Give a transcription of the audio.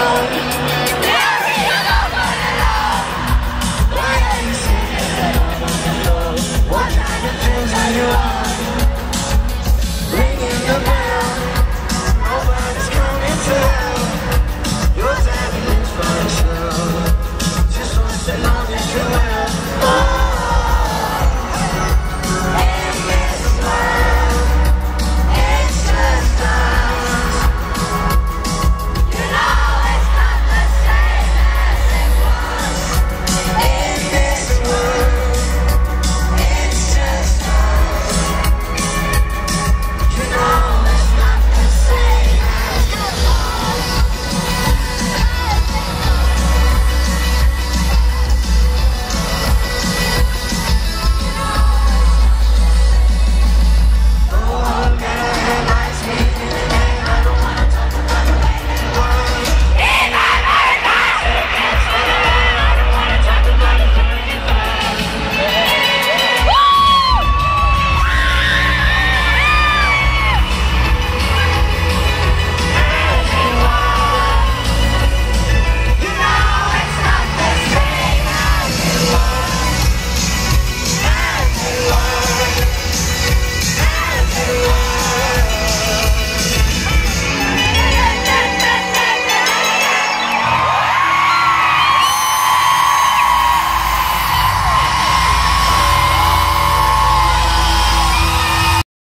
love.